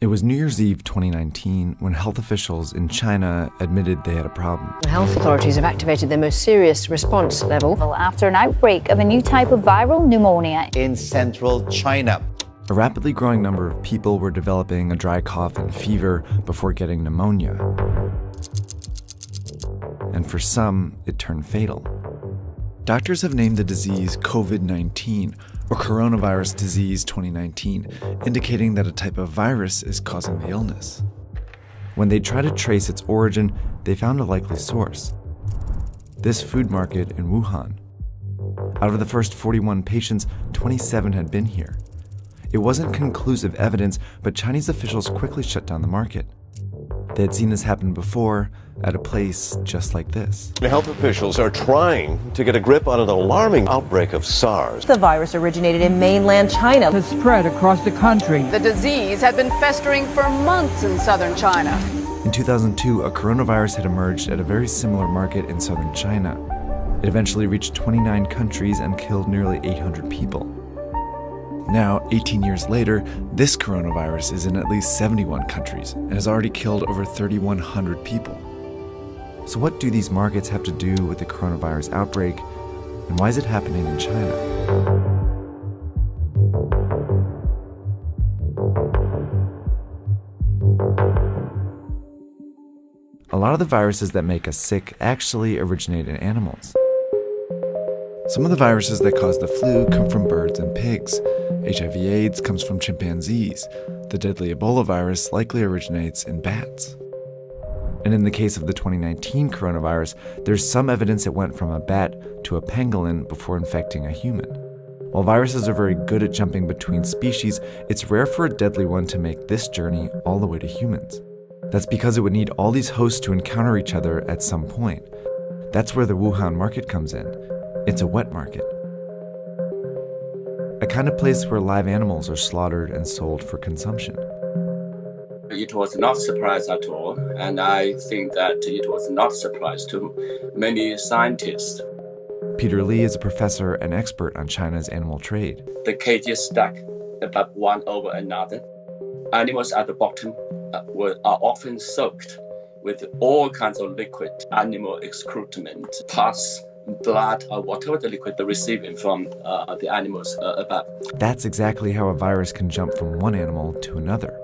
It was New Year's Eve 2019 when health officials in China admitted they had a problem. The health authorities have activated their most serious response level after an outbreak of a new type of viral pneumonia in central China. A rapidly growing number of people were developing a dry cough and fever before getting pneumonia. And for some, it turned fatal. Doctors have named the disease COVID 19 or coronavirus disease 2019, indicating that a type of virus is causing the illness. When they tried to trace its origin, they found a likely source this food market in Wuhan. Out of the first 41 patients, 27 had been here. It wasn't conclusive evidence, but Chinese officials quickly shut down the market. They had seen this happen before at a place just like this. Health officials are trying to get a grip on an alarming outbreak of SARS. The virus originated in mainland China. Has spread across the country. The disease had been festering for months in southern China. In 2002, a coronavirus had emerged at a very similar market in southern China. It eventually reached 29 countries and killed nearly 800 people. Now, 18 years later, this coronavirus is in at least 71 countries and has already killed over 3,100 people. So, what do these markets have to do with the coronavirus outbreak, and why is it happening in China? A lot of the viruses that make us sick actually originate in animals. Some of the viruses that cause the flu come from birds and pigs. HIV AIDS comes from chimpanzees. The deadly Ebola virus likely originates in bats. And in the case of the 2019 coronavirus, there's some evidence it went from a bat to a pangolin before infecting a human. While viruses are very good at jumping between species, it's rare for a deadly one to make this journey all the way to humans. That's because it would need all these hosts to encounter each other at some point. That's where the Wuhan market comes in. It's a wet market. A kind of place where live animals are slaughtered and sold for consumption. It was not a surprise at all, and I think that it was not a surprise to many scientists. Peter Li is a professor and expert on China's animal trade. The cages stack above one over another. Animals at the bottom uh, were, are often soaked with all kinds of liquid, animal excrement, pus, blood or whatever the liquid they're receiving from uh, the animals uh, above. That's exactly how a virus can jump from one animal to another.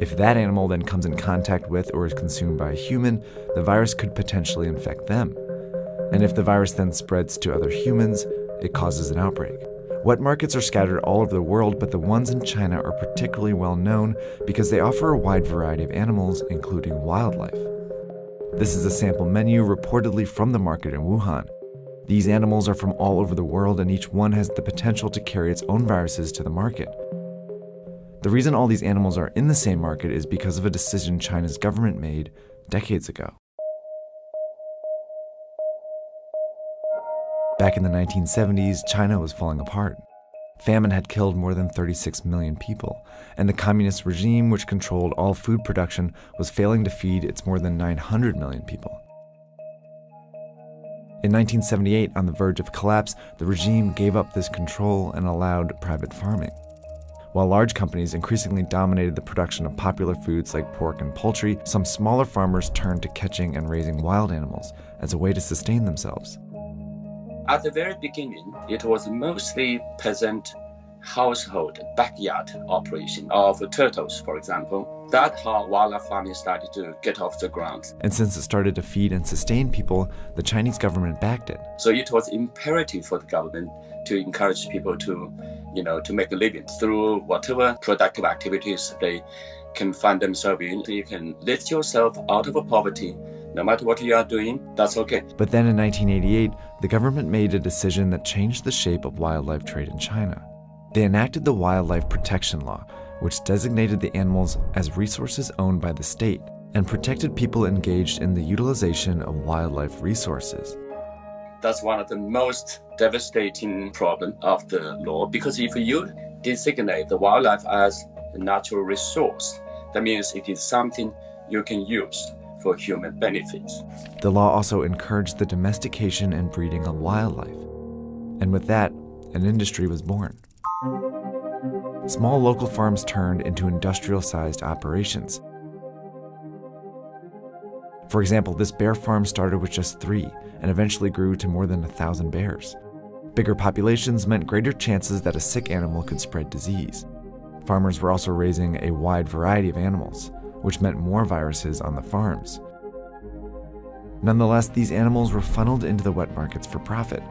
If that animal then comes in contact with or is consumed by a human, the virus could potentially infect them. And if the virus then spreads to other humans, it causes an outbreak. Wet markets are scattered all over the world, but the ones in China are particularly well known because they offer a wide variety of animals, including wildlife. This is a sample menu reportedly from the market in Wuhan. These animals are from all over the world, and each one has the potential to carry its own viruses to the market. The reason all these animals are in the same market is because of a decision China's government made decades ago. Back in the 1970s, China was falling apart. Famine had killed more than 36 million people, and the communist regime, which controlled all food production, was failing to feed its more than 900 million people. In 1978, on the verge of collapse, the regime gave up this control and allowed private farming. While large companies increasingly dominated the production of popular foods like pork and poultry, some smaller farmers turned to catching and raising wild animals as a way to sustain themselves. At the very beginning, it was mostly peasant household backyard operation of turtles, for example. That's how wildlife farming started to get off the ground. And since it started to feed and sustain people, the Chinese government backed it. So it was imperative for the government to encourage people to, you know, to make a living through whatever productive activities they can find themselves in. You can lift yourself out of poverty no matter what you are doing, that's okay. But then in 1988, the government made a decision that changed the shape of wildlife trade in China. They enacted the Wildlife Protection Law, which designated the animals as resources owned by the state and protected people engaged in the utilization of wildlife resources. That's one of the most devastating problems of the law because if you designate the wildlife as a natural resource, that means it is something you can use for human benefits. The law also encouraged the domestication and breeding of wildlife. And with that, an industry was born. Small local farms turned into industrial sized operations. For example, this bear farm started with just three and eventually grew to more than a thousand bears. Bigger populations meant greater chances that a sick animal could spread disease. Farmers were also raising a wide variety of animals, which meant more viruses on the farms. Nonetheless, these animals were funneled into the wet markets for profit.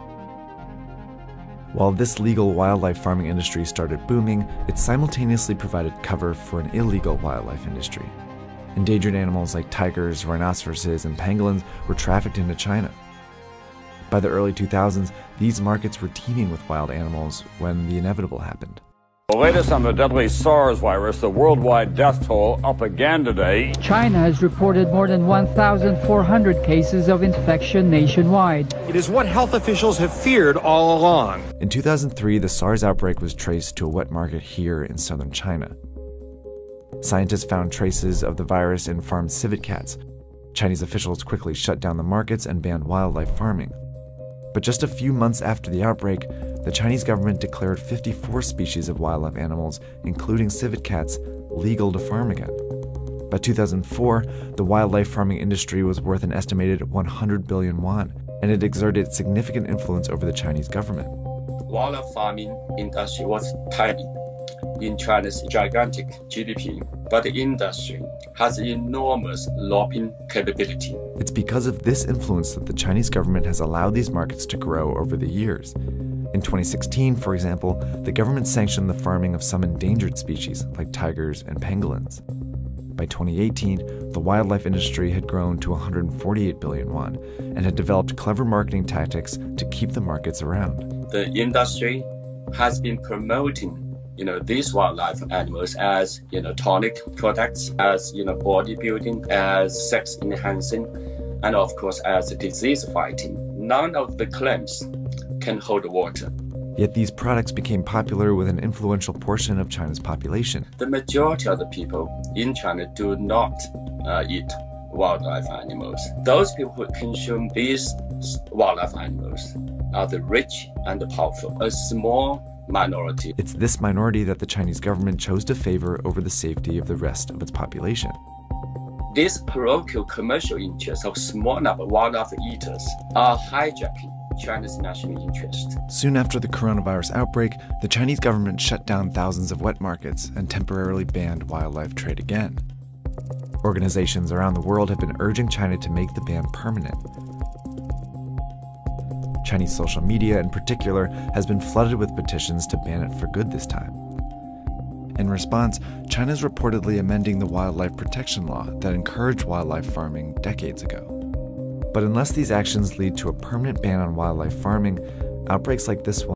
While this legal wildlife farming industry started booming, it simultaneously provided cover for an illegal wildlife industry. Endangered animals like tigers, rhinoceroses, and pangolins were trafficked into China. By the early 2000s, these markets were teeming with wild animals when the inevitable happened. The latest on the deadly SARS virus, the worldwide death toll up again today. China has reported more than 1,400 cases of infection nationwide. It is what health officials have feared all along. In 2003, the SARS outbreak was traced to a wet market here in southern China. Scientists found traces of the virus in farmed civet cats. Chinese officials quickly shut down the markets and banned wildlife farming. But just a few months after the outbreak, the Chinese government declared 54 species of wildlife animals, including civet cats, legal to farm again. By 2004, the wildlife farming industry was worth an estimated 100 billion yuan, and it exerted significant influence over the Chinese government. Wildlife farming industry was tiny in China's gigantic GDP, but the industry has enormous lobbying capability. It's because of this influence that the Chinese government has allowed these markets to grow over the years. In 2016, for example, the government sanctioned the farming of some endangered species like tigers and pangolins. By 2018, the wildlife industry had grown to 148 billion yuan and had developed clever marketing tactics to keep the markets around. The industry has been promoting you know these wildlife animals as you know tonic products as you know bodybuilding as sex enhancing and of course as disease fighting none of the claims can hold water Yet these products became popular with an influential portion of China's population. The majority of the people in China do not uh, eat wildlife animals. Those people who consume these wildlife animals are the rich and the powerful. A small minority. It's this minority that the Chinese government chose to favor over the safety of the rest of its population. These parochial commercial interests of small number of wildlife eaters are hijacking China's national interest. Soon after the coronavirus outbreak, the Chinese government shut down thousands of wet markets and temporarily banned wildlife trade again. Organizations around the world have been urging China to make the ban permanent, Chinese social media, in particular, has been flooded with petitions to ban it for good this time. In response, China is reportedly amending the wildlife protection law that encouraged wildlife farming decades ago. But unless these actions lead to a permanent ban on wildlife farming, outbreaks like this one